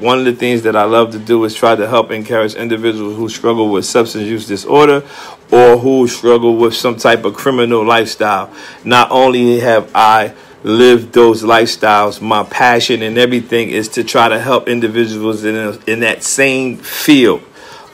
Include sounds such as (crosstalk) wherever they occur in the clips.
One of the things that I love to do is try to help encourage individuals who struggle with substance use disorder or who struggle with some type of criminal lifestyle. Not only have I lived those lifestyles, my passion and everything is to try to help individuals in, a, in that same field.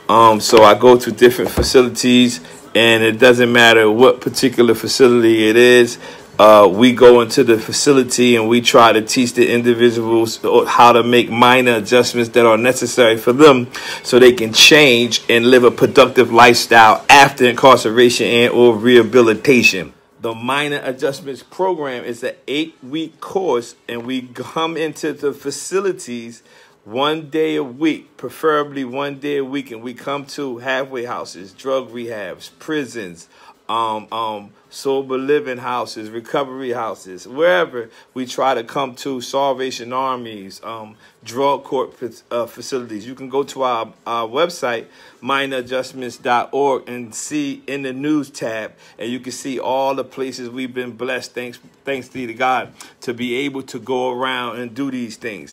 Um, so I go to different facilities, and it doesn't matter what particular facility it is uh, we go into the facility and we try to teach the individuals how to make minor adjustments that are necessary for them so they can change and live a productive lifestyle after incarceration and or rehabilitation. The minor adjustments program is an eight week course and we come into the facilities one day a week preferably one day a week and we come to halfway houses drug rehabs prisons um, um, sober living houses, recovery houses, wherever we try to come to Salvation Armies, um, drug court uh, facilities. You can go to our, our website, minoradjustments.org, and see in the news tab, and you can see all the places we've been blessed. Thanks, thanks be to God to be able to go around and do these things.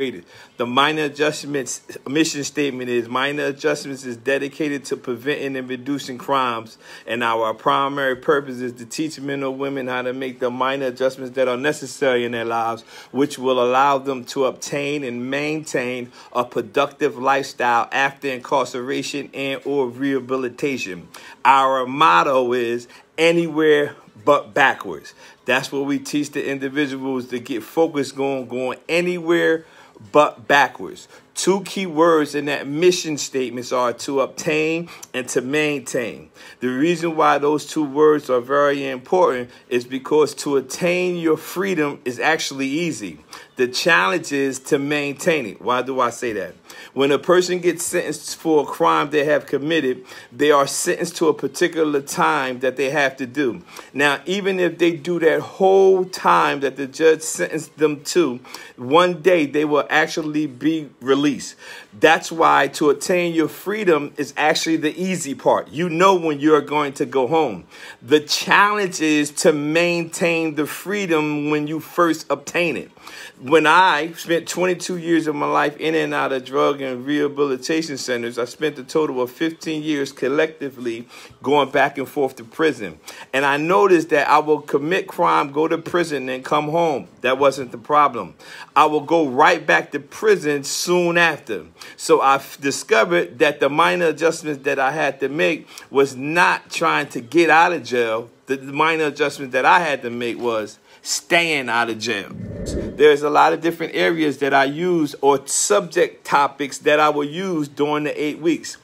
The minor adjustments mission statement is minor adjustments is dedicated to preventing and reducing crimes, and our primary purpose is to teach men or women how to make the minor adjustments that are necessary in their lives, which will allow them to obtain and maintain a productive lifestyle after incarceration and or rehabilitation. Our motto is anywhere but backwards. That's what we teach the individuals to get focused going, going anywhere but backwards. Two key words in that mission statements are to obtain and to maintain. The reason why those two words are very important is because to attain your freedom is actually easy. The challenge is to maintain it. Why do I say that? When a person gets sentenced for a crime they have committed, they are sentenced to a particular time that they have to do. Now, even if they do that whole time that the judge sentenced them to, one day they will actually be released. That's why to attain your freedom is actually the easy part. You know when you're going to go home. The challenge is to maintain the freedom when you first obtain it when I spent 22 years of my life in and out of drug and rehabilitation centers, I spent a total of 15 years collectively going back and forth to prison. And I noticed that I will commit crime, go to prison, and come home. That wasn't the problem. I will go right back to prison soon after. So I discovered that the minor adjustments that I had to make was not trying to get out of jail. The minor adjustment that I had to make was staying out of jail. There's a lot of different areas that I use or subject topics that I will use during the eight weeks.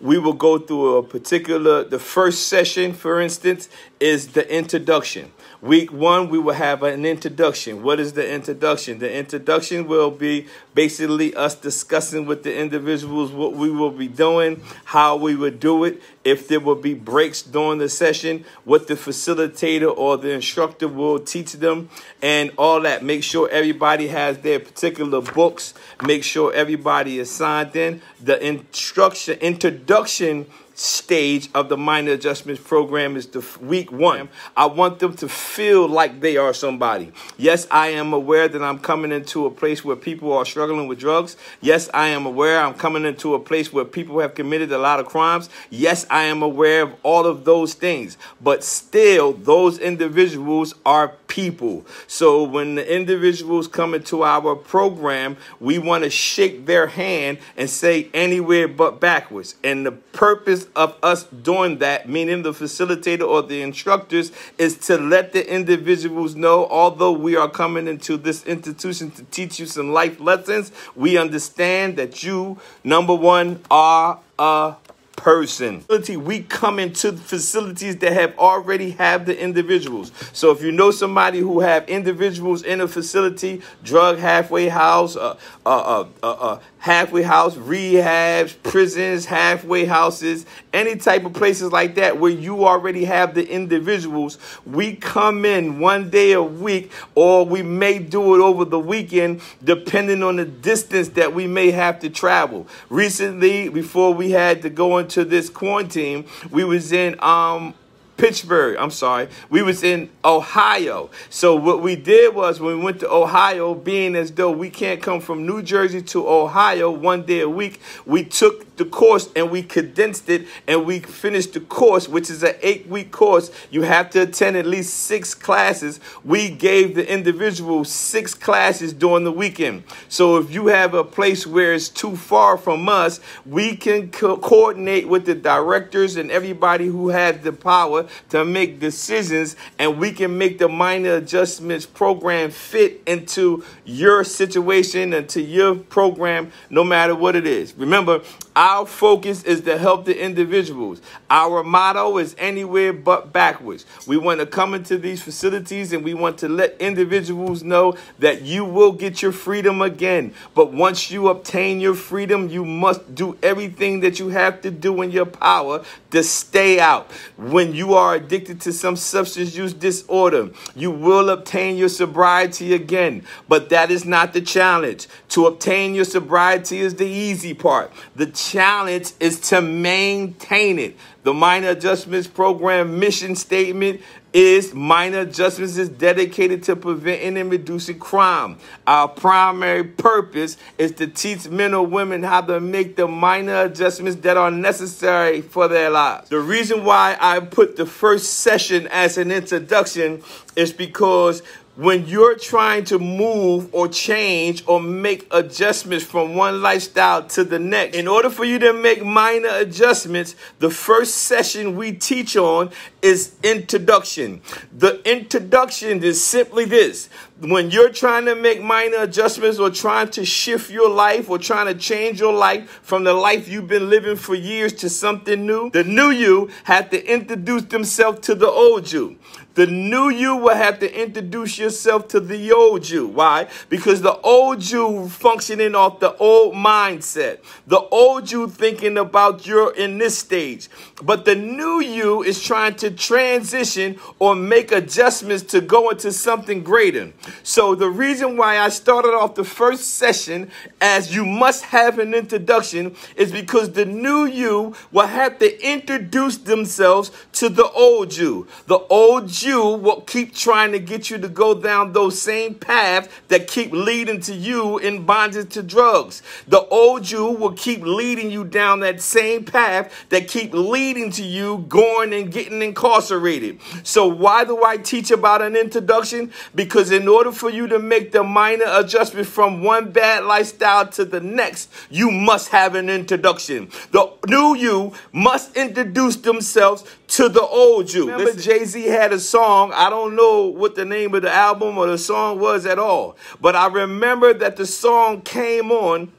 We will go through a particular, the first session, for instance, is the introduction. Week one, we will have an introduction. What is the introduction? The introduction will be basically us discussing with the individuals what we will be doing, how we would do it, if there will be breaks during the session, what the facilitator or the instructor will teach them, and all that. Make sure everybody has their particular books. Make sure everybody is signed in. The instruction, introduction stage of the minor adjustments program is the week one. I want them to feel like they are somebody. Yes, I am aware that I'm coming into a place where people are struggling with drugs. Yes, I am aware I'm coming into a place where people have committed a lot of crimes. Yes, I am aware of all of those things. But still, those individuals are people. So when the individuals come into our program, we want to shake their hand and say anywhere but backwards. And the purpose of us doing that, meaning the facilitator or the instructors, is to let the individuals know, although we are coming into this institution to teach you some life lessons, we understand that you, number one, are a person. We come into facilities that have already have the individuals. So if you know somebody who have individuals in a facility, drug halfway house, uh, uh, uh, uh, halfway house, rehabs, prisons, halfway houses, any type of places like that where you already have the individuals. We come in one day a week, or we may do it over the weekend, depending on the distance that we may have to travel. Recently, before we had to go into this quarantine, we was in um Pittsburgh. I'm sorry. We was in Ohio. So what we did was when we went to Ohio, being as though we can't come from New Jersey to Ohio one day a week, we took the course and we condensed it and we finished the course, which is an eight week course. You have to attend at least six classes. We gave the individual six classes during the weekend. So if you have a place where it's too far from us, we can co- coordinate with the directors and everybody who has the power to make decisions and we can make the minor adjustments program fit into your situation and to your program no matter what it is. Remember, our focus is to help the individuals. Our motto is anywhere but backwards. We want to come into these facilities and we want to let individuals know that you will get your freedom again. But once you obtain your freedom, you must do everything that you have to do in your power to stay out. When you are addicted to some substance use disorder, you will obtain your sobriety again. But that is not the challenge. To obtain your sobriety is the easy part. The challenge is to maintain it. The minor adjustments program mission statement is minor adjustments is dedicated to preventing and reducing crime. Our primary purpose is to teach men or women how to make the minor adjustments that are necessary for their lives. The reason why I put the first session as an introduction is because when you're trying to move or change or make adjustments from one lifestyle to the next, in order for you to make minor adjustments, the first session we teach on is introduction. The introduction is simply this when you're trying to make minor adjustments or trying to shift your life or trying to change your life from the life you've been living for years to something new, the new you had to introduce themselves to the old you. The new you will have to introduce yourself to the old you. Why? Because the old you functioning off the old mindset. The old you thinking about you're in this stage. But the new you is trying to transition or make adjustments to go into something greater. So the reason why I started off the first session as you must have an introduction is because the new you will have to introduce themselves to the old you. The old you will keep trying to get you to go down those same paths that keep leading to you in bondage to drugs. The old you will keep leading you down that same path that keep leading to you going and getting incarcerated. So why do I teach about an introduction? Because in order for you to make the minor adjustment from one bad lifestyle to the next, you must have an introduction. The new you must introduce themselves to the old you. Remember, Jay Z had a song. I don't know what the name of the album or the song was at all, but I remember that the song came on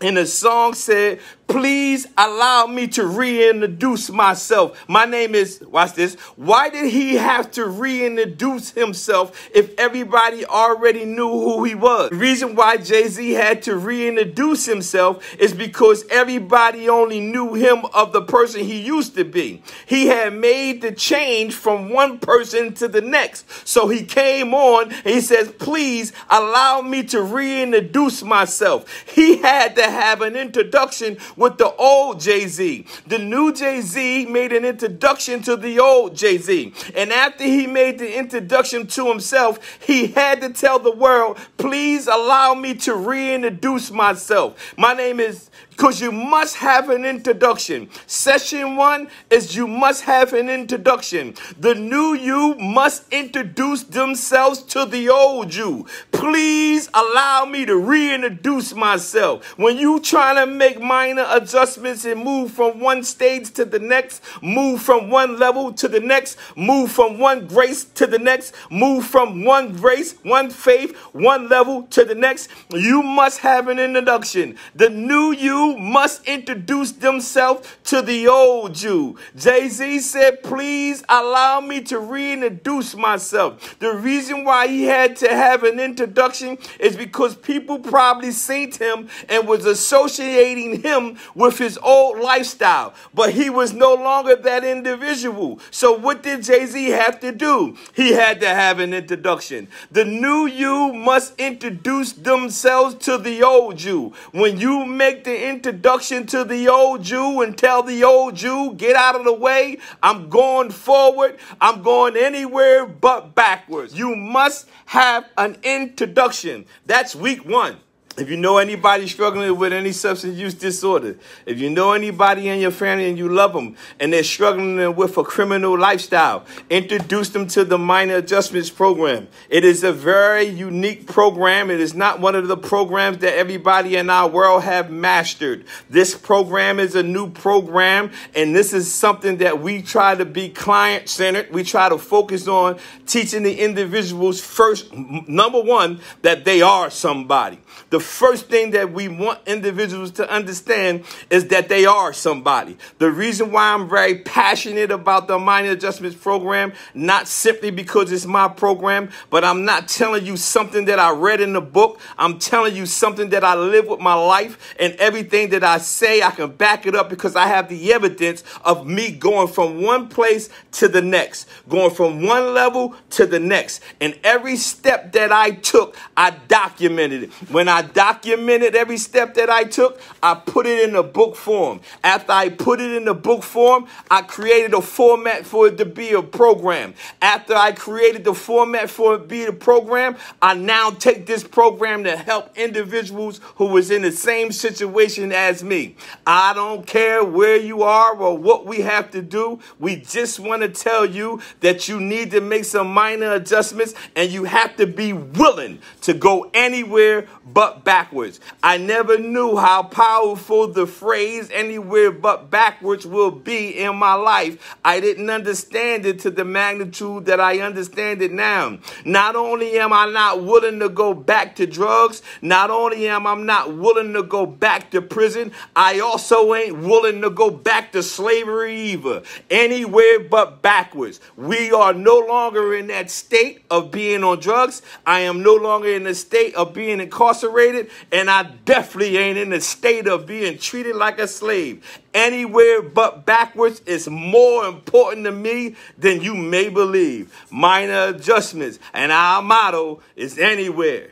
and the song said, please allow me to reintroduce myself. My name is, watch this. Why did he have to reintroduce himself if everybody already knew who he was? The reason why Jay-Z had to reintroduce himself is because everybody only knew him of the person he used to be. He had made the change from one person to the next. So he came on and he says, please allow me to reintroduce myself. He had to have an introduction with the old Jay Z. The new Jay Z made an introduction to the old Jay Z. And after he made the introduction to himself, he had to tell the world, please allow me to reintroduce myself. My name is because you must have an introduction. Session one is you must have an introduction. The new you must introduce themselves to the old you. Please allow me to reintroduce myself. When you trying to make minor adjustments and move from one stage to the next, move from one level to the next, move from one grace to the next, move from one grace, one faith, one level to the next, you must have an introduction. The new you must introduce themselves to the old you. Jay Z said, Please allow me to reintroduce myself. The reason why he had to have an introduction is because people probably seen him and was associating him with his old lifestyle, but he was no longer that individual. So what did Jay-Z have to do? He had to have an introduction. The new you must introduce themselves to the old you. When you make the introduction to the old Jew and tell the old Jew, get out of the way, I'm going forward, I'm going anywhere but backwards. You must have an introduction. That's week one. If you know anybody struggling with any substance use disorder, if you know anybody in your family and you love them and they're struggling with a criminal lifestyle, introduce them to the minor adjustments program. It is a very unique program. It is not one of the programs that everybody in our world have mastered. This program is a new program and this is something that we try to be client centered. We try to focus on teaching the individuals first, number one, that they are somebody. The first thing that we want individuals to understand is that they are somebody. The reason why I'm very passionate about the minor adjustments program, not simply because it's my program, but I'm not telling you something that I read in the book. I'm telling you something that I live with my life and everything that I say, I can back it up because I have the evidence of me going from one place to the next, going from one level to the next. And every step that I took, I documented it. When I documented every step that I took. I put it in a book form. After I put it in the book form, I created a format for it to be a program. After I created the format for it to be a program, I now take this program to help individuals who was in the same situation as me. I don't care where you are or what we have to do. We just want to tell you that you need to make some minor adjustments and you have to be willing to go anywhere but backwards. I never knew how powerful the phrase anywhere but backwards will be in my life. I didn't understand it to the magnitude that I understand it now. Not only am I not willing to go back to drugs, not only am I not willing to go back to prison, I also ain't willing to go back to slavery either. Anywhere but backwards. We are no longer in that state of being on drugs. I am no longer in the state of being incarcerated and I definitely ain't in the state of being treated like a slave. Anywhere but backwards is more important to me than you may believe. Minor adjustments, and our motto is anywhere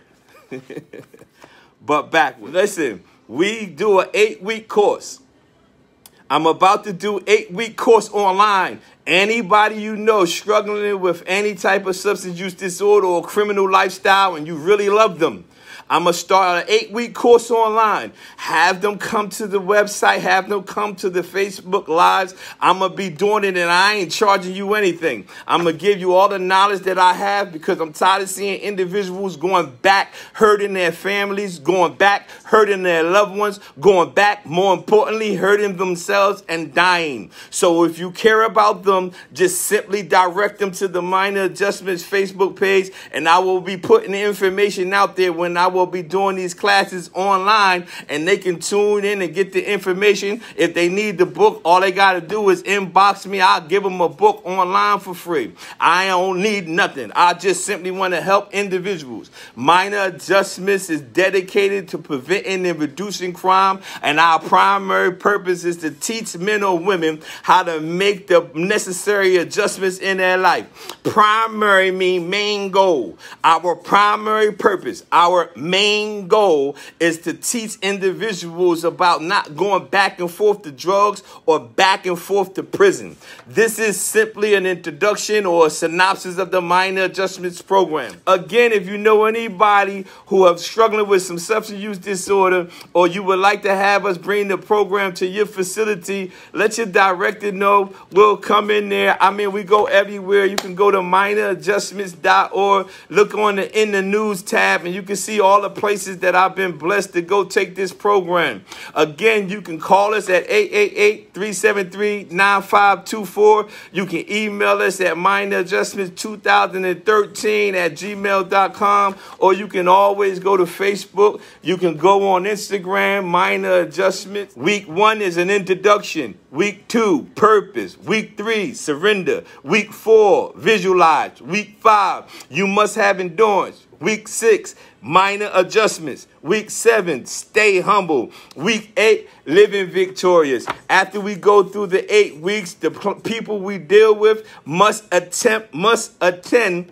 (laughs) but backwards. Listen, we do an eight week course. I'm about to do eight week course online. Anybody you know struggling with any type of substance use disorder or criminal lifestyle and you really love them I'm going to start an eight week course online. Have them come to the website, have them come to the Facebook Lives. I'm going to be doing it and I ain't charging you anything. I'm going to give you all the knowledge that I have because I'm tired of seeing individuals going back, hurting their families, going back, hurting their loved ones, going back, more importantly, hurting themselves and dying. So if you care about them, just simply direct them to the Minor Adjustments Facebook page and I will be putting the information out there when I will be doing these classes online and they can tune in and get the information. If they need the book, all they got to do is inbox me. I'll give them a book online for free. I don't need nothing. I just simply want to help individuals. Minor adjustments is dedicated to preventing and reducing crime, and our primary purpose is to teach men or women how to make the necessary adjustments in their life. Primary mean main goal. Our primary purpose, our main goal is to teach individuals about not going back and forth to drugs or back and forth to prison. This is simply an introduction or a synopsis of the minor adjustments program. Again, if you know anybody who are struggling with some substance use disorder or you would like to have us bring the program to your facility, let your director know. We'll come in there. I mean, we go everywhere. You can go to minoradjustments.org, look on the in the news tab, and you can see all the places that I've been blessed to go take this program. Again, you can call us at 888-373-9524. You can email us at minoradjustments2013 at gmail.com or you can always go to Facebook. You can go on Instagram, minor adjustments. Week one is an introduction. Week two, purpose. Week three, surrender. Week four, visualize. Week five, you must have endurance. Week six, minor adjustments. Week seven, stay humble. Week eight, living victorious. After we go through the eight weeks, the people we deal with must attempt, must attend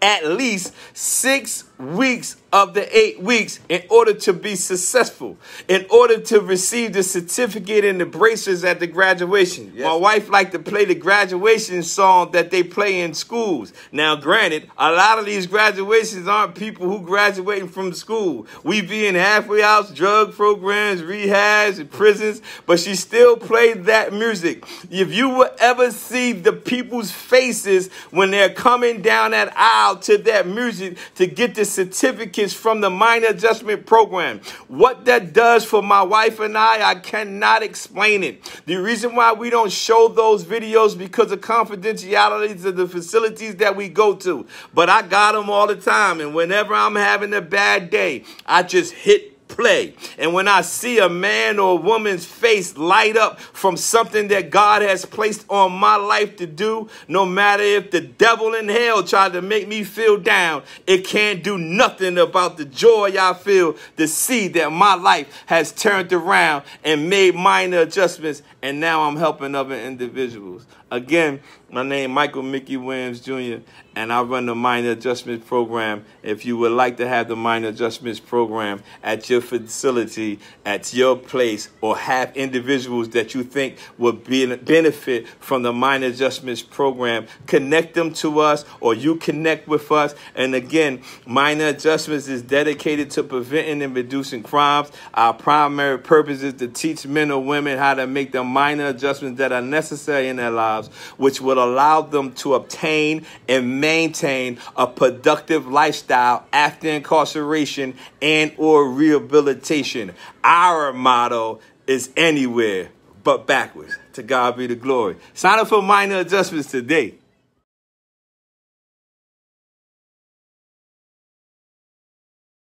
at least six weeks of the eight weeks in order to be successful, in order to receive the certificate and the braces at the graduation. Yes. My wife liked to play the graduation song that they play in schools. Now, granted, a lot of these graduations aren't people who graduating from school. We be in halfway house, drug programs, rehabs, and prisons, but she still played that music. If you would ever see the people's faces when they're coming down that aisle to that music to get the certificates from the minor adjustment program. What that does for my wife and I, I cannot explain it. The reason why we don't show those videos because of confidentialities of the facilities that we go to. But I got them all the time. And whenever I'm having a bad day, I just hit play. And when I see a man or a woman's face light up from something that God has placed on my life to do, no matter if the devil in hell tried to make me feel down, it can't do nothing about the joy I feel to see that my life has turned around and made minor adjustments and now I'm helping other individuals. Again, my name is Michael Mickey Williams Jr., and I run the Minor Adjustments Program. If you would like to have the Minor Adjustments Program at your facility, at your place, or have individuals that you think would be benefit from the Minor Adjustments Program, connect them to us, or you connect with us. And again, Minor Adjustments is dedicated to preventing and reducing crimes. Our primary purpose is to teach men or women how to make the minor adjustments that are necessary in their lives, which will allow them to obtain and maintain a productive lifestyle after incarceration and or rehabilitation. Our motto is anywhere but backwards. To God be the glory. Sign up for minor adjustments today.